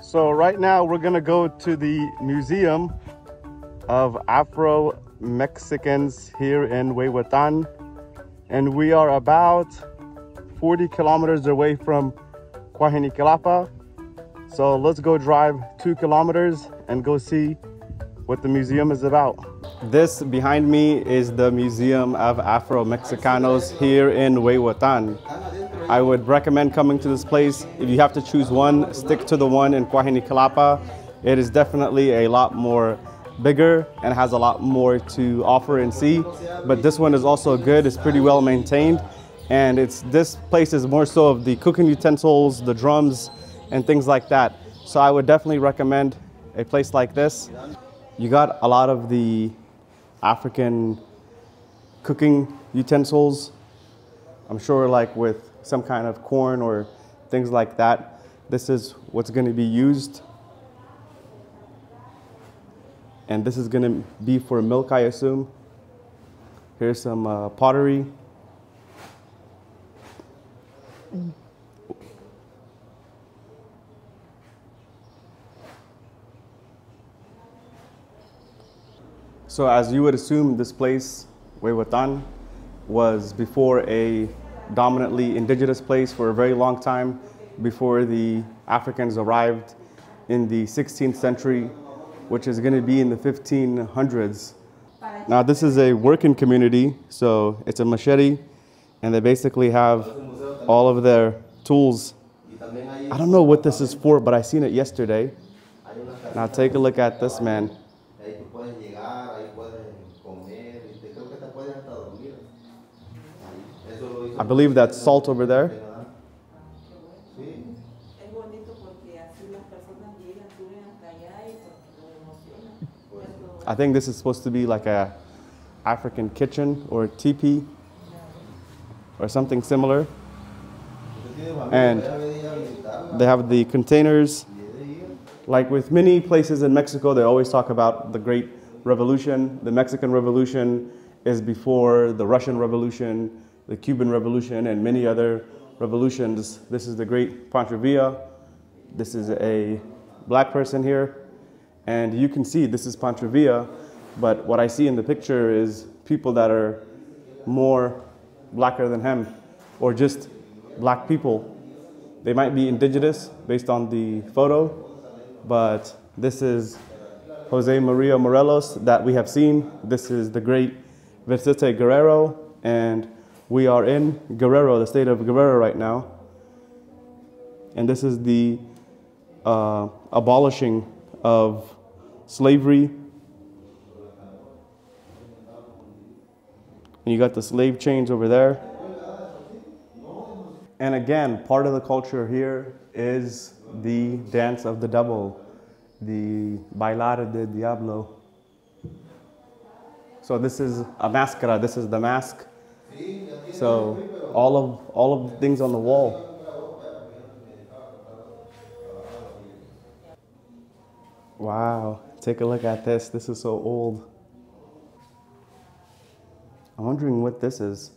So right now we're gonna go to the Museum of Afro Mexicans here in Huehuetan. And we are about 40 kilometers away from Cuajinicuilapa. So let's go drive two kilometers and go see what the museum is about. This behind me is the Museum of Afro Mexicanos here in Huehuetan. I would recommend coming to this place. If you have to choose one, stick to the one in Cuajinicuilapa. It is definitely a lot more bigger and has a lot more to offer and see. But this one is also good. It's pretty well maintained. And it's this place is more so of the cooking utensils, the drums, and things like that. So I would definitely recommend a place like this. You got a lot of the African cooking utensils. I'm sure like with some kind of corn or things like that. This is what's going to be used. And this is going to be for milk, I assume. Here's some uh, pottery. So as you would assume, this place, Huehuetan, was before a dominantly indigenous place for a very long time before the Africans arrived in the 16th century, which is going to be in the 1500s. Now, this is a working community, so it's a machete, and they basically have all of their tools. I don't know what this is for, but I seen it yesterday. Now, take a look at this man. I believe that's salt over there. I think this is supposed to be like a African kitchen or teepee or something similar. And they have the containers. Like with many places in Mexico, they always talk about the Great Revolution. The Mexican Revolution is before the Russian Revolution the Cuban Revolution and many other revolutions. This is the great Pancho Villa. This is a black person here. And you can see this is Pancho Villa, but what I see in the picture is people that are more blacker than him, or just black people. They might be indigenous based on the photo, but this is Jose Maria Morelos that we have seen. This is the great Vicente Guerrero, and we are in Guerrero, the state of Guerrero right now. And this is the uh, abolishing of slavery. And you got the slave chains over there. And again, part of the culture here is the dance of the devil, the bailar de diablo. So this is a mascara, this is the mask so all of all of the things on the wall. Wow, take a look at this. This is so old. I'm wondering what this is.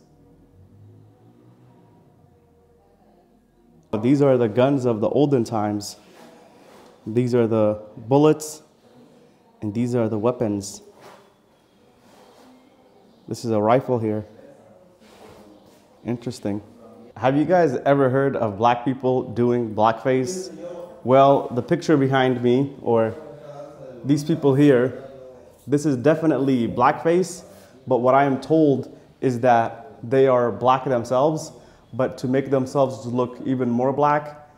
These are the guns of the olden times. These are the bullets, and these are the weapons. This is a rifle here. Interesting. Have you guys ever heard of black people doing blackface? Well, the picture behind me, or these people here, this is definitely blackface, but what I am told is that they are black themselves, but to make themselves look even more black,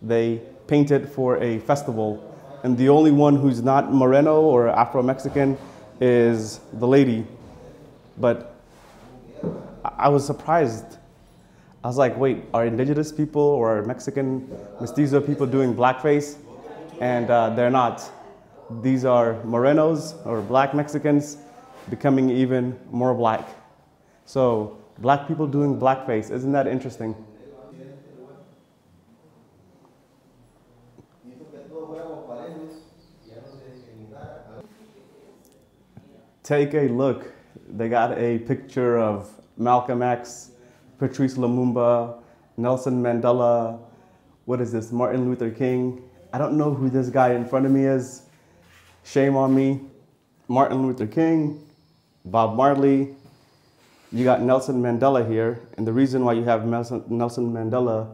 they paint it for a festival. And the only one who's not Moreno or Afro Mexican is the lady. But I was surprised. I was like, wait, are indigenous people or Mexican mestizo people doing blackface? And uh, they're not. These are morenos or black Mexicans becoming even more black. So black people doing blackface, isn't that interesting? Take a look. They got a picture of Malcolm X, Patrice Lumumba, Nelson Mandela, what is this, Martin Luther King. I don't know who this guy in front of me is. Shame on me. Martin Luther King, Bob Marley. You got Nelson Mandela here, and the reason why you have Nelson Nelson Mandela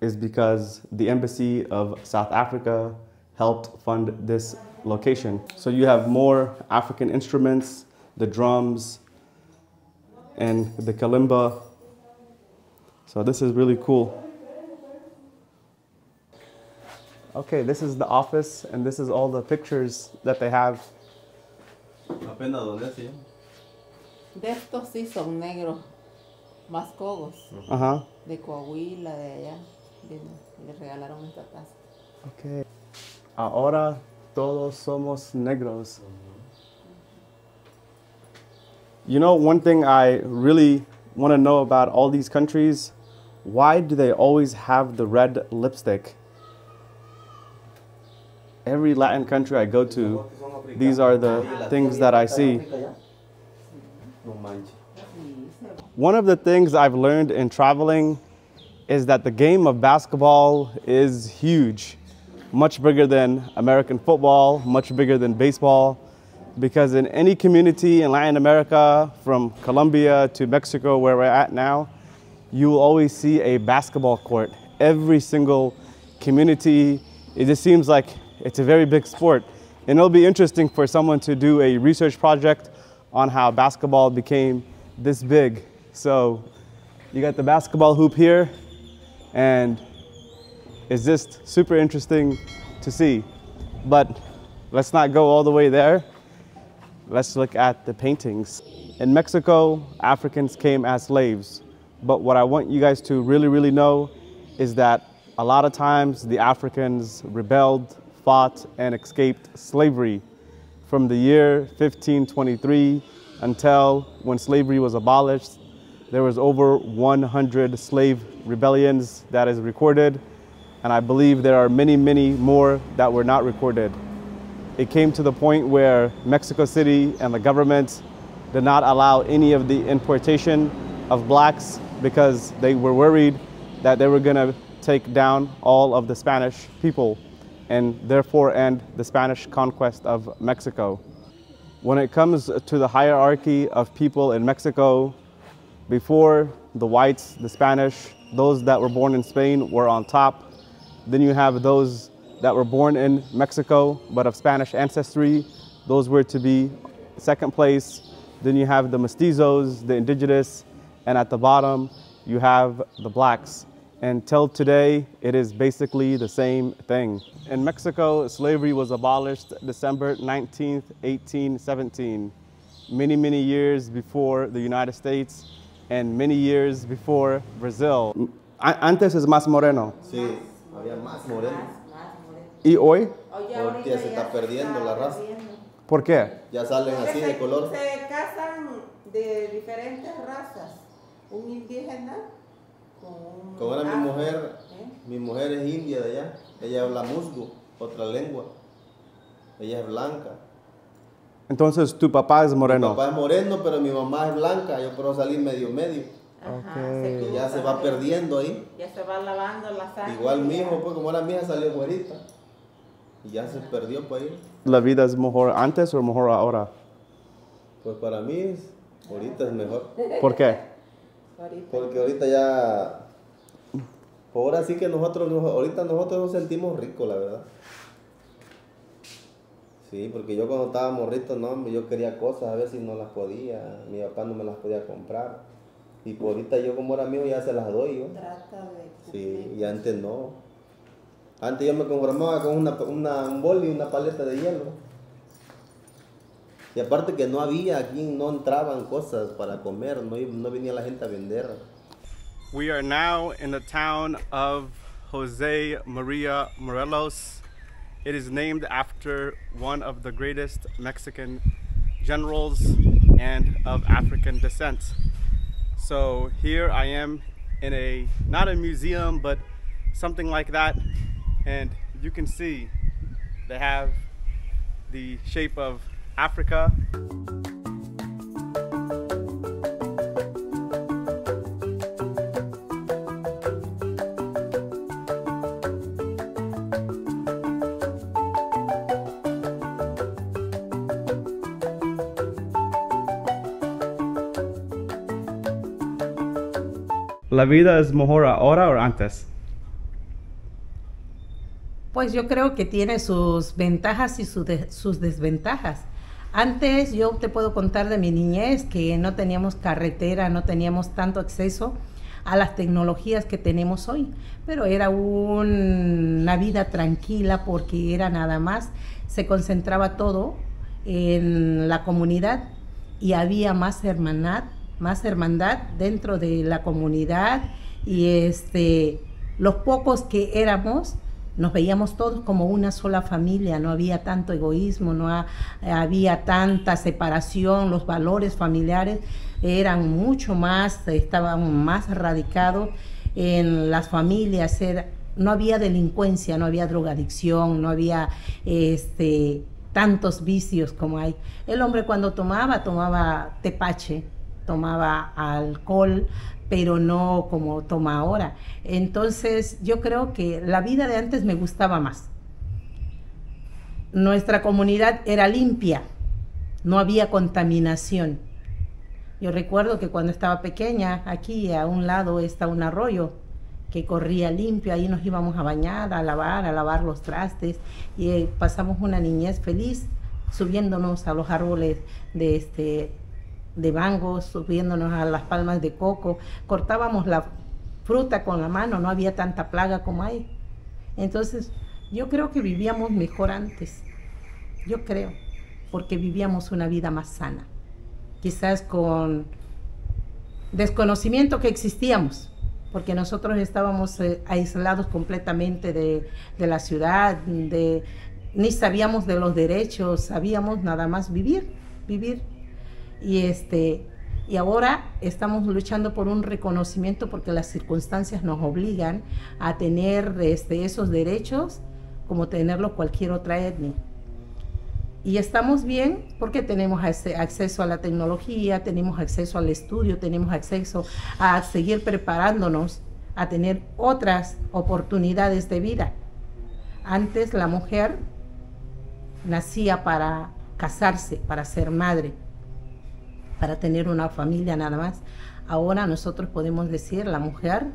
is because the embassy of South Africa helped fund this location. So you have more African instruments, the drums, and the kalimba. So this is really cool. Okay, this is the office, and this is all the pictures that they have. Apenas donde sí. De estos sí son negros, más cogos, huh. de Coahuila, de allá. de- le regalaron esta casa. Okay. Ahora todos somos negros. You know, one thing I really want to know about all these countries why do they always have the red lipstick? Every Latin country I go to, these are the things that I see. One of the things I've learned in traveling is that the game of basketball is huge, much bigger than American football, much bigger than baseball. Because in any community in Latin America, from Colombia to Mexico, where we're at now, you will always see a basketball court. Every single community, it just seems like it's a very big sport. And it'll be interesting for someone to do a research project on how basketball became this big. So you got the basketball hoop here, and it's just super interesting to see. But let's not go all the way there. Let's look at the paintings. In Mexico, Africans came as slaves. But what I want you guys to really, really know is that a lot of times the Africans rebelled, fought, and escaped slavery from the year 1523 until when slavery was abolished. There was over 100 slave rebellions that is recorded, and I believe there are many, many more that were not recorded. It came to the point where Mexico City and the government did not allow any of the importation of blacks because they were worried that they were going to take down all of the Spanish people and therefore end the Spanish conquest of Mexico. When it comes to the hierarchy of people in Mexico, before the whites, the Spanish, those that were born in Spain were on top. Then you have those that were born in Mexico but of Spanish ancestry. Those were to be second place. Then you have the mestizos, the indigenous, and at the bottom you have the blacks. Until today, it is basically the same thing. In Mexico, slavery was abolished December 19th, 1817, many, many years before the United States and many years before Brazil. Antes es más moreno. Sí, había más moreno. ¿Y hoy? Ahorita ya se está perdiendo la raza. ¿Por qué? Ya salen así de color. se casan de diferentes razas. Un indígena con un. Como era mi mujer, ¿eh? mi mujer es india de allá. Ella habla musgo, otra lengua. Ella es blanca. Entonces tu papá es Mi moreno. papá es moreno, pero mi mamá es blanca. Yo puedo salir medio medio. Ajá, Ok. se Y ya se va ¿eh? perdiendo ahí. Ya se va lavando la sangre. Igual mi hijo, pues como era mi hija, salió güerita. Y ya se perdió por ahí. ¿La vida es mejor antes o mejor ahora? Pues para mí, ahorita es mejor. ¿Por qué? Porque ahorita ya. Ahora sí que nosotros, nos- ahorita nosotros nos sentimos ricos, la verdad. Sí, porque yo cuando estaba morrito, no, hombre, yo quería cosas, a veces no las podía, mi papá no me las podía comprar. Y por ahorita yo como era mío ya se las doy yo. Trata de. Sí, y antes no. Antes yo me conformaba con una, una, un bol y una paleta de hielo. Y aparte que no había, aquí no entraban cosas para comer, no, no venía la gente a vender. We are now in the town of Jose Maria Morelos. It is named after one of the greatest Mexican generals and of African descent. So here I am in a, not a museum, but something like that and you can see they have the shape of Africa. La vida es mejor ahora o antes. Pues yo creo que tiene sus ventajas y sus, de- sus desventajas. Antes yo te puedo contar de mi niñez que no teníamos carretera, no teníamos tanto acceso a las tecnologías que tenemos hoy, pero era un- una vida tranquila porque era nada más, se concentraba todo en la comunidad y había más hermandad, más hermandad dentro de la comunidad y este los pocos que éramos nos veíamos todos como una sola familia, no había tanto egoísmo, no ha- había tanta separación, los valores familiares eran mucho más, estaban más radicados en las familias, no había delincuencia, no había drogadicción, no había este, tantos vicios como hay. El hombre cuando tomaba, tomaba tepache, tomaba alcohol, pero no como toma ahora. Entonces yo creo que la vida de antes me gustaba más. Nuestra comunidad era limpia, no había contaminación. Yo recuerdo que cuando estaba pequeña, aquí a un lado está un arroyo que corría limpio, ahí nos íbamos a bañar, a lavar, a lavar los trastes y eh, pasamos una niñez feliz subiéndonos a los árboles de este de mangos, subiéndonos a las palmas de coco, cortábamos la fruta con la mano, no había tanta plaga como hay. Entonces, yo creo que vivíamos mejor antes. Yo creo, porque vivíamos una vida más sana. Quizás con desconocimiento que existíamos, porque nosotros estábamos eh, aislados completamente de, de la ciudad, de, ni sabíamos de los derechos, sabíamos nada más vivir, vivir. Y, este, y ahora estamos luchando por un reconocimiento porque las circunstancias nos obligan a tener este, esos derechos como tenerlo cualquier otra etnia. Y estamos bien porque tenemos ac- acceso a la tecnología, tenemos acceso al estudio, tenemos acceso a seguir preparándonos, a tener otras oportunidades de vida. Antes la mujer nacía para casarse, para ser madre, para tener una familia nada más. Ahora nosotros podemos decir, la mujer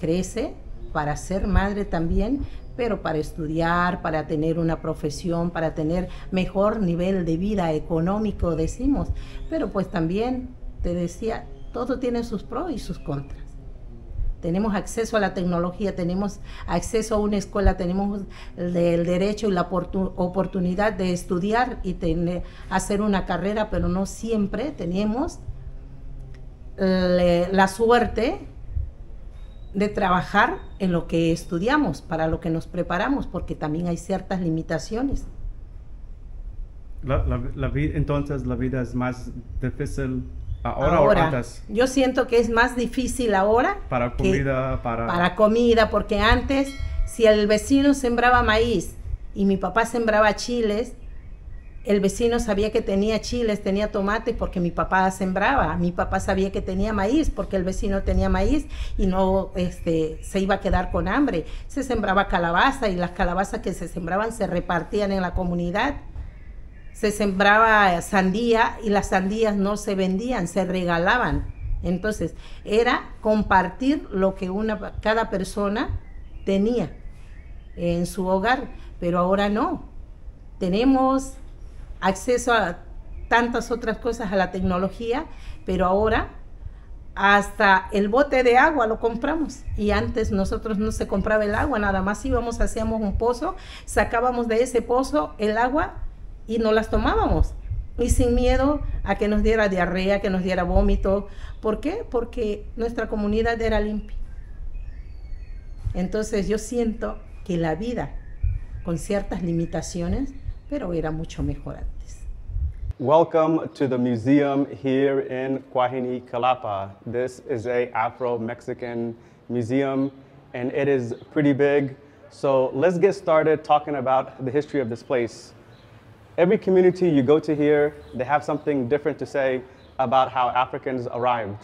crece para ser madre también, pero para estudiar, para tener una profesión, para tener mejor nivel de vida económico, decimos. Pero pues también, te decía, todo tiene sus pros y sus contras. Tenemos acceso a la tecnología, tenemos acceso a una escuela, tenemos el, de- el derecho y la oportu- oportunidad de estudiar y tener, hacer una carrera, pero no siempre tenemos le- la suerte de trabajar en lo que estudiamos, para lo que nos preparamos, porque también hay ciertas limitaciones. Entonces la vida es más difícil ahora, o antes. yo siento que es más difícil ahora Para que- comida, para... para comida, porque antes, si el vecino sembraba maíz y mi papá sembraba chiles, el vecino sabía que tenía chiles, tenía tomates porque mi papá sembraba. Mi papá sabía que tenía maíz porque el vecino tenía maíz y no este, se iba a quedar con hambre. Se sembraba calabaza y las calabazas que se sembraban se repartían en la comunidad. Se sembraba sandía y las sandías no se vendían, se regalaban. Entonces, era compartir lo que una, cada persona tenía en su hogar, pero ahora no. Tenemos acceso a tantas otras cosas, a la tecnología, pero ahora hasta el bote de agua lo compramos. Y antes nosotros no se compraba el agua, nada más íbamos, hacíamos un pozo, sacábamos de ese pozo el agua y no las tomábamos. Y sin miedo a que nos diera diarrea, que nos diera vómito. ¿Por qué? Porque nuestra comunidad era limpia. Entonces yo siento que la vida, con ciertas limitaciones, pero era mucho mejor antes. Welcome to the museum here in Kwahini, Calapa. This is a Afro-Mexican museum and it is pretty big. So let's get started talking about the history of this place. Every community you go to here, they have something different to say about how Africans arrived.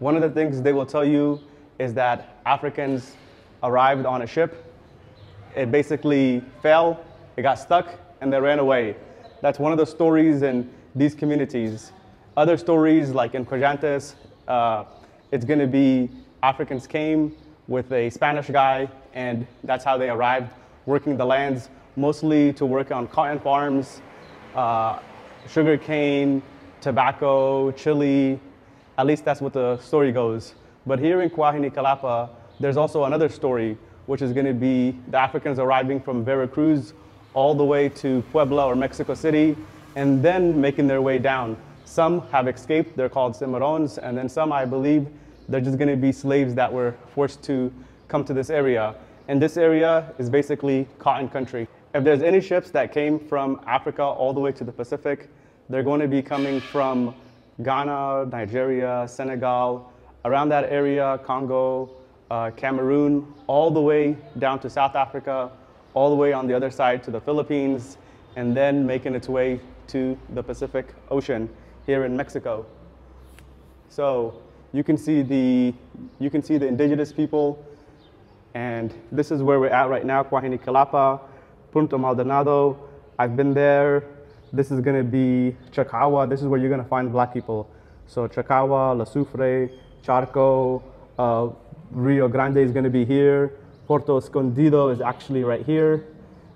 One of the things they will tell you is that Africans arrived on a ship it basically fell, it got stuck, and they ran away. That's one of the stories in these communities. Other stories, like in Corrientes, uh, it's going to be Africans came with a Spanish guy, and that's how they arrived, working the lands mostly to work on cotton farms, uh, sugar cane, tobacco, chili. At least that's what the story goes. But here in Cuajinicuilapa, there's also another story, which is going to be the Africans arriving from Veracruz all the way to Puebla or Mexico City, and then making their way down. Some have escaped, they're called cimarrones, and then some, I believe, they're just going to be slaves that were forced to come to this area. And this area is basically cotton country. If there's any ships that came from Africa all the way to the Pacific, they're going to be coming from Ghana, Nigeria, Senegal, around that area, Congo, uh, Cameroon, all the way down to South Africa, all the way on the other side to the Philippines, and then making its way to the Pacific Ocean here in Mexico. So you can see the, you can see the indigenous people, and this is where we're at right now, Cuajinicuilapa, Punta Maldonado. I've been there. This is gonna be Chacahua. This is where you're gonna find black people. So Chacahua, La Sufre, Charco, uh, Rio Grande is gonna be here. Puerto Escondido is actually right here.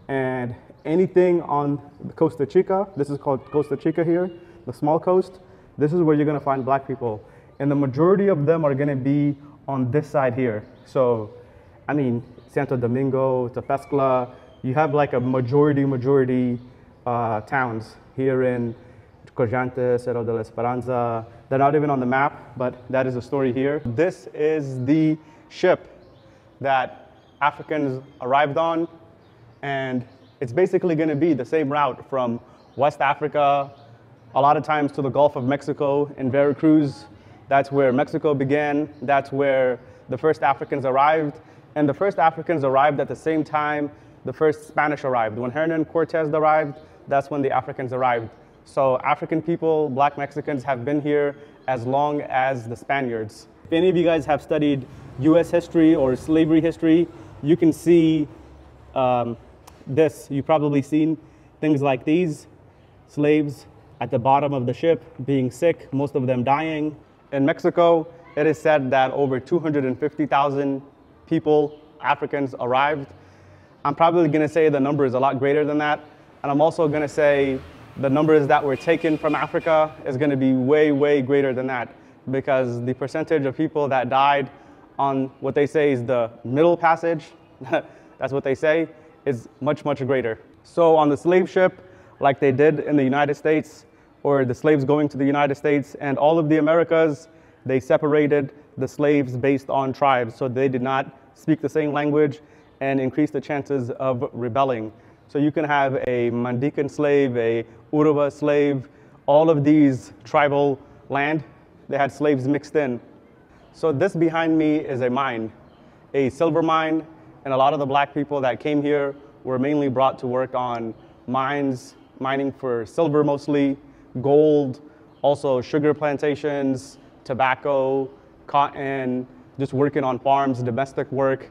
And anything on Costa Chica, this is called Costa Chica here, the small coast, this is where you're gonna find black people. And the majority of them are gonna be on this side here. So, I mean, Santo Domingo, Tepezcla, you have like a majority, majority uh, towns here in Corrientes, Cerro de la Esperanza. They're not even on the map, but that is a story here. This is the ship that Africans arrived on, and it's basically gonna be the same route from West Africa, a lot of times to the Gulf of Mexico in Veracruz. That's where Mexico began. That's where the first Africans arrived. And the first Africans arrived at the same time the first Spanish arrived. When Hernan Cortez arrived, that's when the Africans arrived. So African people, black Mexicans have been here as long as the Spaniards. If any of you guys have studied US history or slavery history, you can see um, this. You've probably seen things like these slaves at the bottom of the ship being sick, most of them dying. In Mexico, it is said that over 250,000 people, Africans, arrived. I'm probably going to say the number is a lot greater than that. And I'm also going to say the numbers that were taken from Africa is going to be way, way greater than that because the percentage of people that died on what they say is the middle passage, that's what they say, is much, much greater. So on the slave ship, like they did in the United States, or the slaves going to the United States and all of the Americas, they separated the slaves based on tribes. So they did not speak the same language and increase the chances of rebelling. So you can have a Mandinka slave, a Yoruba slave, all of these tribal land, they had slaves mixed in. So this behind me is a mine, a silver mine, and a lot of the black people that came here were mainly brought to work on mines, mining for silver mostly, gold, also sugar plantations, tobacco, cotton, just working on farms, domestic work,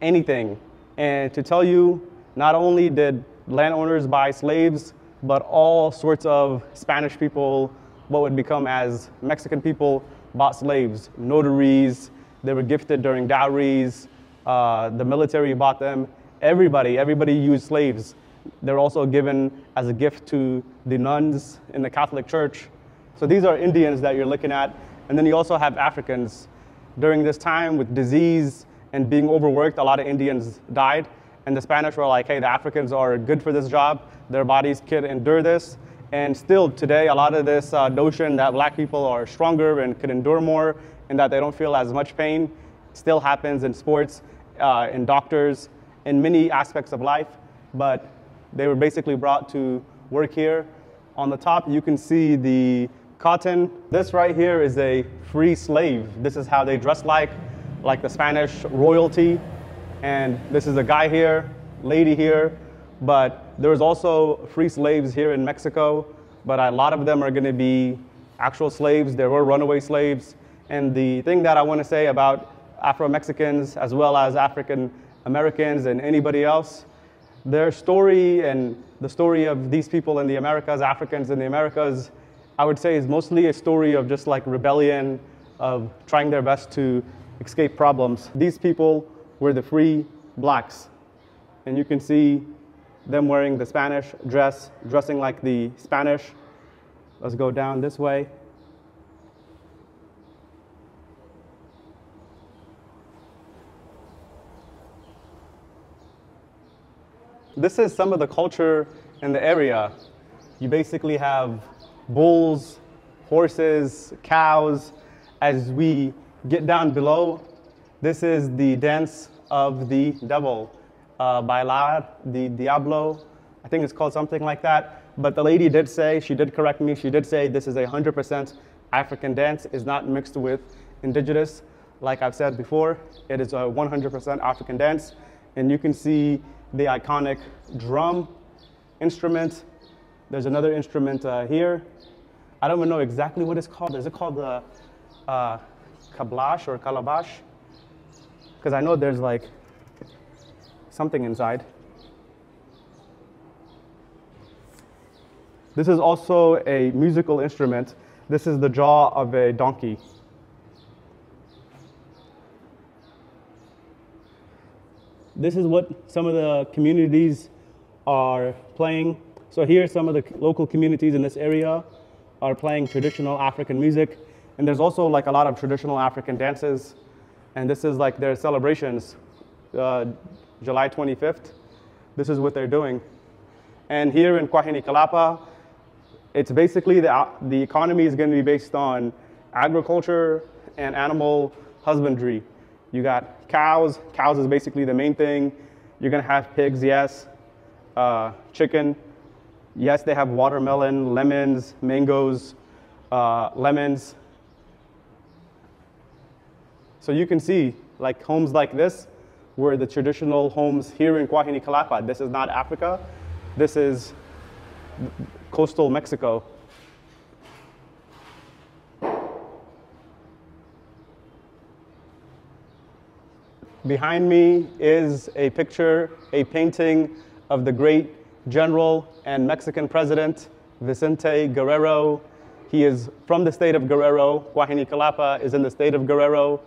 anything. And to tell you, not only did landowners buy slaves, but all sorts of Spanish people, what would become as Mexican people, bought slaves, notaries, they were gifted during dowries, uh, the military bought them. Everybody, everybody used slaves. They're also given as a gift to the nuns in the Catholic Church. So these are Indians that you're looking at. And then you also have Africans. During this time with disease and being overworked, a lot of Indians died. And the Spanish were like, hey, the Africans are good for this job. Their bodies can endure this. And still today, a lot of this uh, notion that black people are stronger and can endure more and that they don't feel as much pain still happens in sports, uh, in doctors, in many aspects of life. But they were basically brought to work here. On the top, you can see the cotton. This right here is a free slave. This is how they dress like, like the Spanish royalty. And this is a guy here, lady here. But there's also free slaves here in Mexico, but a lot of them are gonna be actual slaves. There were runaway slaves. And the thing that I wanna say about Afro-Mexicans as well as African Americans and anybody else their story and the story of these people in the Americas, Africans in the Americas, I would say is mostly a story of just like rebellion, of trying their best to escape problems. These people were the free blacks. And you can see them wearing the Spanish dress, dressing like the Spanish. Let's go down this way. This is some of the culture in the area. You basically have bulls, horses, cows. As we get down below, this is the dance of the devil, uh, Bailar the Diablo. I think it's called something like that. But the lady did say, she did correct me, she did say this is a 100% African dance, is not mixed with indigenous. Like I've said before, it is a 100% African dance. And you can see the iconic drum instrument. There's another instrument uh, here. I don't even know exactly what it's called. Is it called the uh, kablash or calabash? Because I know there's like something inside. This is also a musical instrument. This is the jaw of a donkey. This is what some of the communities are playing. So here, some of the local communities in this area are playing traditional African music. And there's also like a lot of traditional African dances. And this is like their celebrations, uh, July 25th. This is what they're doing. And here in Cuajinicuilapa, it's basically the, the economy is going to be based on agriculture and animal husbandry. You got cows. Cows is basically the main thing. You're going to have pigs, yes. Uh, chicken. Yes, they have watermelon, lemons, mangoes, uh, lemons. So you can see, like homes like this, were the traditional homes here in Cuajinicuilapa. This is not Africa. This is coastal Mexico. Behind me is a picture, a painting of the great general and Mexican president, Vicente Guerrero. He is from the state of Guerrero. Cuajinicuilapa is in the state of Guerrero.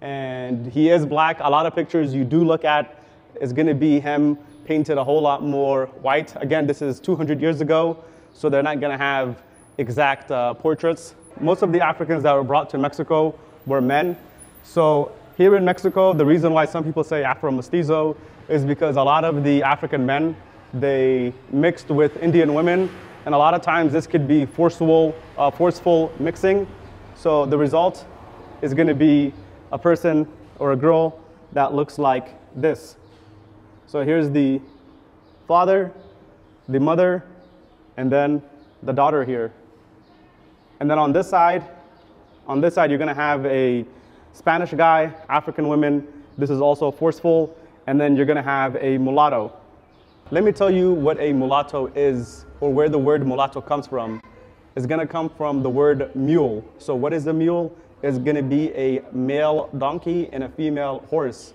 And he is black. A lot of pictures you do look at is going to be him painted a whole lot more white. Again, this is 200 years ago, so they're not going to have exact uh, portraits. Most of the Africans that were brought to Mexico were men. So here in Mexico, the reason why some people say Afro mestizo is because a lot of the African men, they mixed with Indian women, and a lot of times this could be forceful, uh, forceful mixing. So the result is going to be a person or a girl that looks like this. So here's the father, the mother, and then the daughter here. And then on this side, on this side, you're to have a Spanish guy, African women. This is also forceful. And then you're to have a mulatto. Let me tell you what a mulatto is, or where the word mulatto comes from. It's to come from the word mule. So what is a mule? It's going to be a male donkey and a female horse.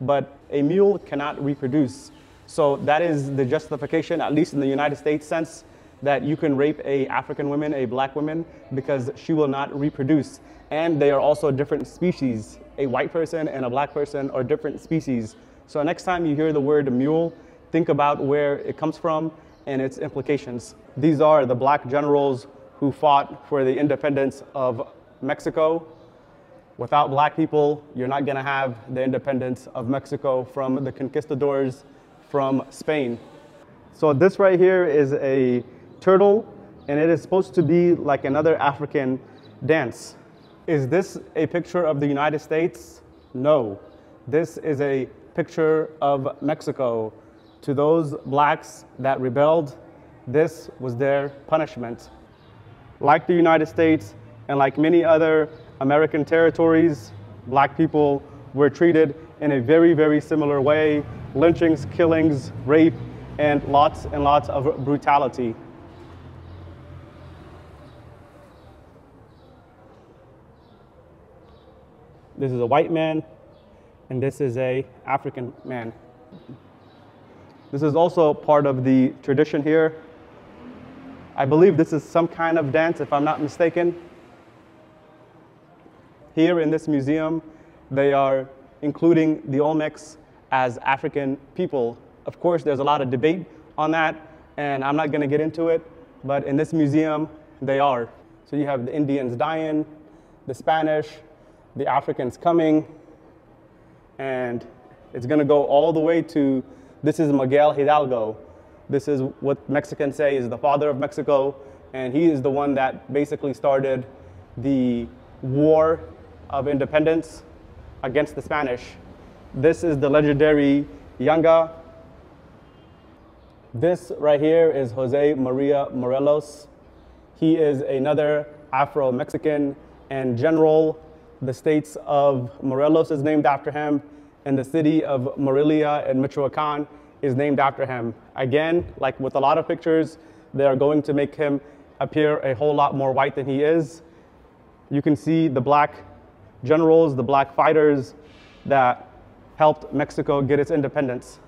But a mule cannot reproduce. So that is the justification, at least in the United States sense, that you can rape a African woman, a black woman, because she will not reproduce. And they are also different species. A white person and a black person are different species. So next time you hear the word mule, think about where it comes from and its implications. These are the black generals who fought for the independence of Mexico. Without black people, you're not gonna have the independence of Mexico from the conquistadors from Spain. So this right here is a turtle, and it is supposed to be like another African dance. Is this a picture of the United States? No. This is a picture of Mexico. To those blacks that rebelled, this was their punishment. Like the United States and like many other American territories, black people were treated in a very, very similar way. Lynchings, killings, rape, and lots and lots of brutality. This is a white man, and this is a African man. This is also part of the tradition here. I believe this is some kind of dance, if I'm not mistaken. Here in this museum, they are including the Olmecs as African people. Of course, there's a lot of debate on that, and I'm not going to get into it, but in this museum, they are. So you have the Indians dying, the Spanish, the Africans coming, and it's going to go all the way to this is Miguel Hidalgo. This is what Mexicans say is the father of Mexico, and he is the one that basically started the war of independence against the Spanish. This is the legendary Yanga. This right here is Jose Maria Morelos. He is another Afro-Mexican and general. The states of Morelos is named after him, and the city of Morelia in Michoacan is named after him. Again, like with a lot of pictures, they are going to make him appear a whole lot more white than he is. You can see the black generals, the black fighters that helped Mexico get its independence.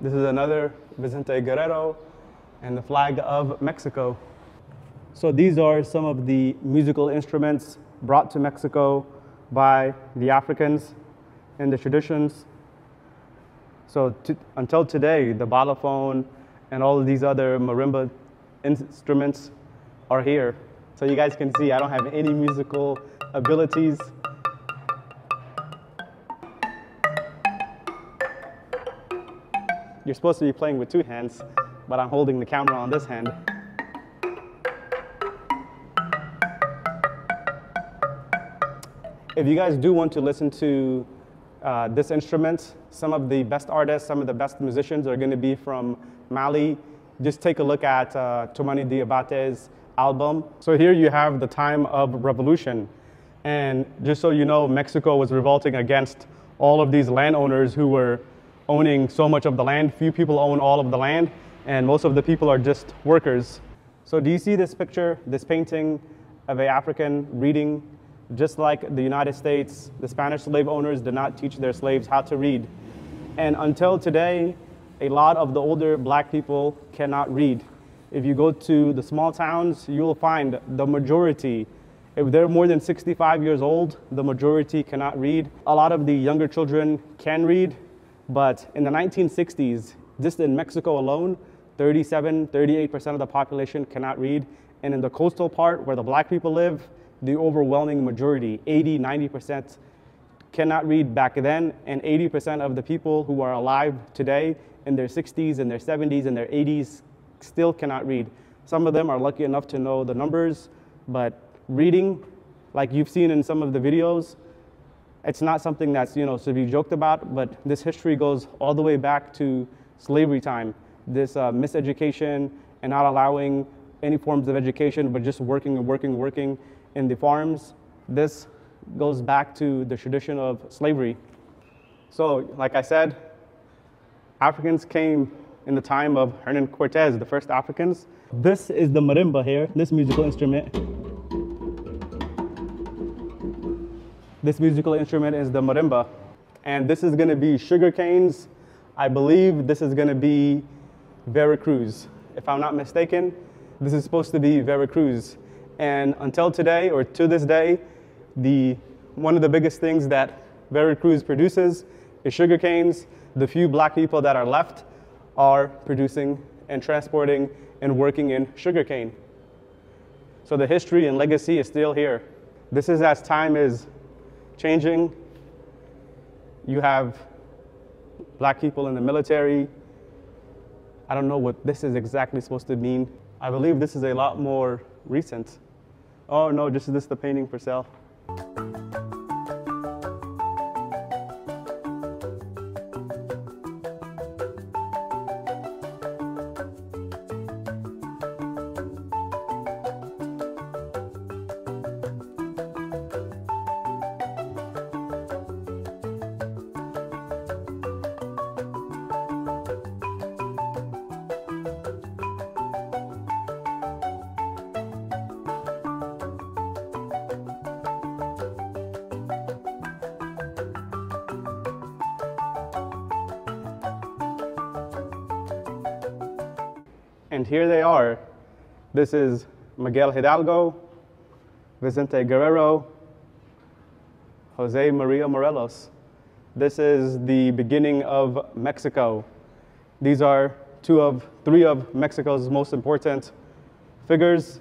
This is another Vicente Guerrero and the flag of Mexico. So these are some of the musical instruments brought to Mexico by the Africans and the traditions. So to, until today, the balafon and all of these other marimba instruments are here. So you guys can see I don't have any musical abilities. You're supposed to be playing with two hands, but I'm holding the camera on this hand. If you guys do want to listen to uh, this instrument, some of the best artists, some of the best musicians are going to be from Mali. Just take a look at uh, Toumani Diabate's album. So here you have the time of revolution. And just so you know, Mexico was revolting against all of these landowners who were owning so much of the land. Few people own all of the land, and most of the people are just workers. So do you see this picture, this painting of an African reading? Just like the United States, the Spanish slave owners did not teach their slaves how to read. And until today, a lot of the older black people cannot read. If you go to the small towns, you'll find the majority, if they're more than 65 years old, the majority cannot read. A lot of the younger children can read, but in the 1960s, just in Mexico alone, 37, 38% of the population cannot read. And in the coastal part where the black people live, the overwhelming majority, 80, 90%, cannot read back then. And 80% of the people who are alive today in their 60s and their 70s and their 80s still cannot read. Some of them are lucky enough to know the numbers, but reading, like you've seen in some of the videos, it's not something that's you know to be joked about, but this history goes all the way back to slavery time. This uh, miseducation and not allowing any forms of education, but just working and working and working in the farms. This goes back to the tradition of slavery. So, like I said, Africans came in the time of Hernan Cortez, the first Africans. This is the marimba here, this musical instrument. This musical instrument is the marimba. And this is gonna be sugar canes. I believe this is gonna be Veracruz. If I'm not mistaken, this is supposed to be Veracruz. And until today, or to this day, the, one of the biggest things that Veracruz produces is sugar canes. The few black people that are left are producing and transporting and working in sugarcane. So the history and legacy is still here. This is as time is changing. You have black people in the military. I don't know what this is exactly supposed to mean. I believe this is a lot more recent. Oh no, just is this the painting for sale? This is Miguel Hidalgo, Vicente Guerrero, Jose Maria Morelos. This is the beginning of Mexico. These are two of three of Mexico's most important figures,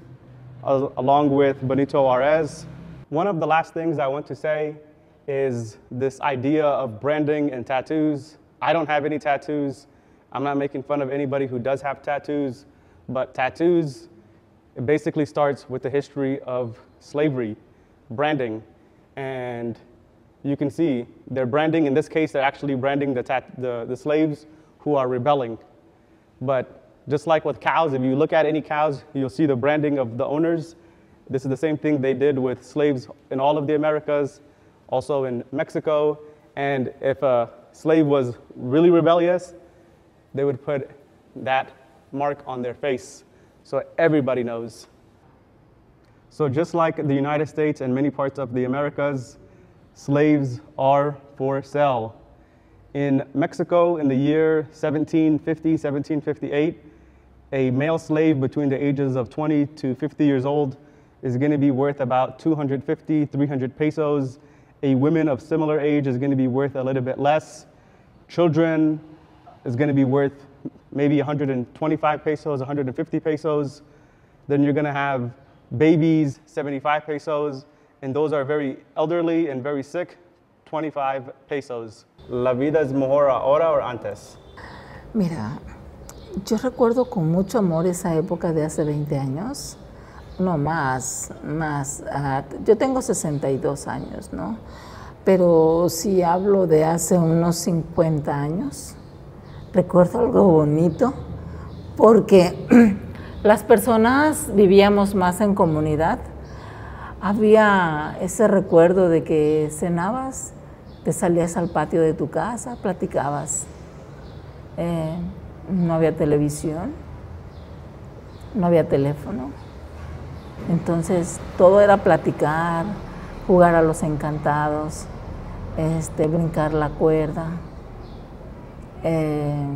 along with Benito Juarez. One of the last things I want to say is this idea of branding and tattoos. I don't have any tattoos. I'm not making fun of anybody who does have tattoos, but tattoos, it basically starts with the history of slavery, branding, and you can see they're branding, in this case, they're actually branding the, the, the slaves who are rebelling. But just like with cows, if you look at any cows, you'll see the branding of the owners. This is the same thing they did with slaves in all of the Americas, also in Mexico. And if a slave was really rebellious, they would put that mark on their face so everybody knows. So just like the United States and many parts of the Americas, slaves are for sale. In Mexico, in the year 1750, 1758, a male slave between the ages of 20 to 50 years old is going to be worth about 250, 300 pesos. A woman of similar age is going to be worth a little bit less. Children is going to be worth maybe 125 pesos, 150 pesos. Then you're going to have babies, 75 pesos and those are very elderly and very sick, 25 pesos. ¿La vida es mejor ahora o antes? Mira, yo recuerdo con mucho amor esa época de hace 20 años. No más, más. Uh, yo tengo 62 años, ¿no? Pero si hablo de hace unos 50 años, recuerdo algo bonito, porque las personas vivíamos más en comunidad había ese recuerdo de que cenabas, te salías al patio de tu casa, platicabas. Eh, no había televisión, no había teléfono. Entonces todo era platicar, jugar a los encantados, este, brincar la cuerda. Eh,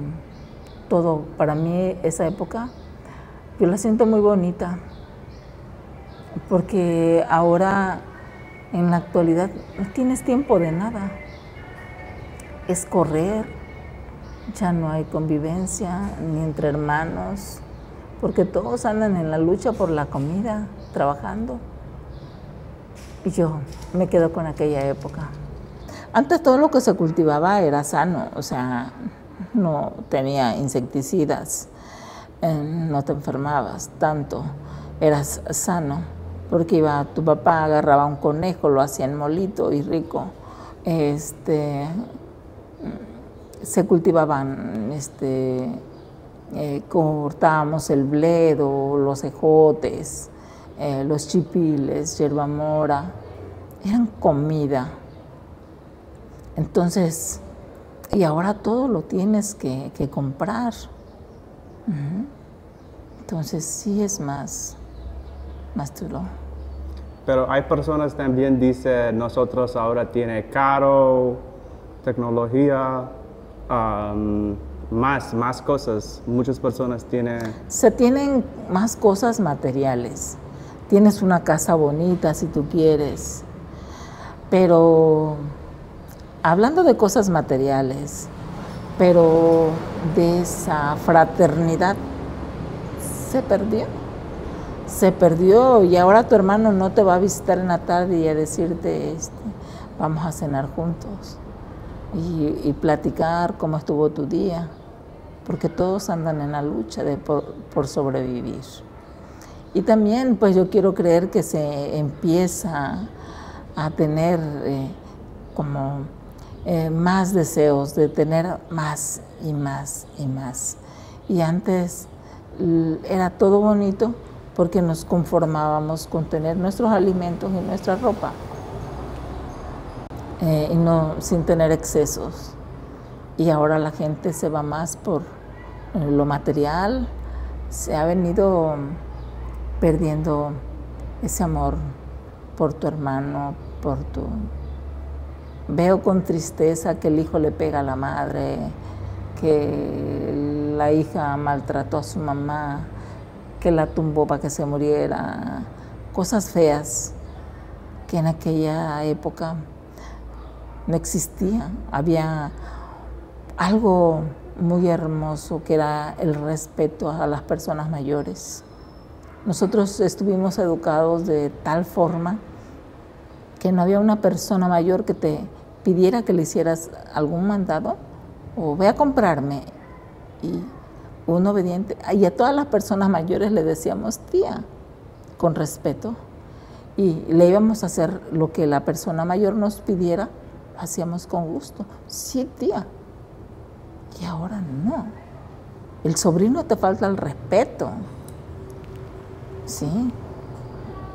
todo para mí esa época, yo la siento muy bonita porque ahora en la actualidad no tienes tiempo de nada. Es correr, ya no hay convivencia ni entre hermanos, porque todos andan en la lucha por la comida, trabajando. Y yo me quedo con aquella época. Antes todo lo que se cultivaba era sano, o sea, no tenía insecticidas, eh, no te enfermabas tanto, eras sano porque iba, tu papá agarraba un conejo, lo hacía en molito y rico. Este, se cultivaban, este, eh, cortábamos el bledo, los ejotes, eh, los chipiles, yerba mora, eran comida. Entonces, y ahora todo lo tienes que, comprar. Entonces sí es más, más duro. Pero hay personas también dicen, nosotros ahora tiene caro, tecnología, más, más cosas. Muchas personas tienen... Se tienen más cosas materiales. Tienes una casa bonita si tú quieres. Pero hablando de cosas materiales, pero de esa fraternidad se perdió se perdió y ahora tu hermano no te va a visitar en la tarde y a decirte, este, vamos a cenar juntos y, platicar cómo estuvo tu día, porque todos andan en la lucha de por, sobrevivir. Y también pues yo quiero creer que se empieza a tener eh, como eh, más deseos de tener más y más y más. Y antes era todo bonito, porque nos conformábamos con tener nuestros alimentos y nuestra ropa eh, y no sin tener excesos. Y ahora la gente se va más por eh, lo material, se ha venido perdiendo ese amor por tu hermano, por tu... Veo con tristeza que el hijo le pega a la madre, que la hija maltrató a su mamá, que la tumbó para que se muriera, cosas feas que en aquella época no existía. Había algo muy hermoso que era el respeto a las personas mayores. Nosotros estuvimos educados de tal forma que no había una persona mayor que te pidiera que le hicieras algún mandado o ve a comprarme. Y un obediente, y a todas las personas mayores le decíamos tía, con respeto. Y le íbamos a hacer lo que la persona mayor nos pidiera, hacíamos con gusto. Sí, tía. Y ahora no. El sobrino te falta el respeto. Sí.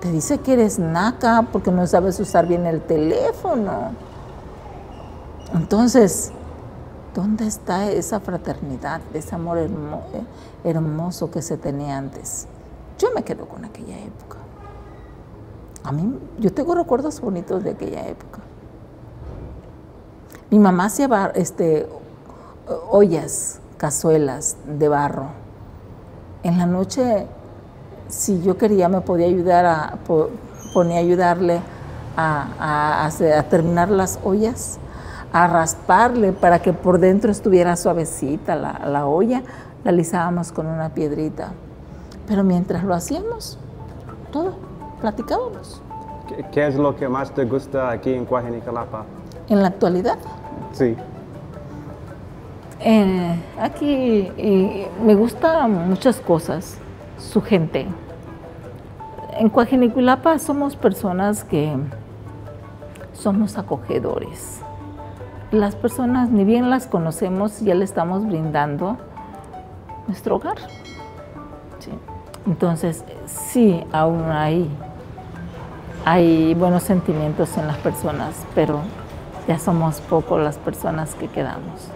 Te dice que eres naca porque no sabes usar bien el teléfono. Entonces, ¿dónde está esa fraternidad, ese amor hermoso que se tenía antes? Yo me quedo con aquella época. A mí, yo tengo recuerdos bonitos de aquella época. Mi mamá hacía este, ollas, cazuelas de barro. En la noche, si yo quería, me podía ayudar a, ponía a ayudarle a, a, terminar las ollas, a rasparle para que por dentro estuviera suavecita la, la olla, la alisábamos con una piedrita. Pero mientras lo hacíamos, todo, platicábamos. ¿Qué, es lo que más te gusta aquí en Cuajinicalapa? En la actualidad. Sí. Eh, aquí me gustan muchas cosas, su gente. En Coajiniculapa somos personas que somos acogedores. Las personas, ni bien las conocemos, ya le estamos brindando nuestro hogar. Entonces, sí, aún hay, hay buenos sentimientos en las personas, pero ya somos pocos las personas que quedamos.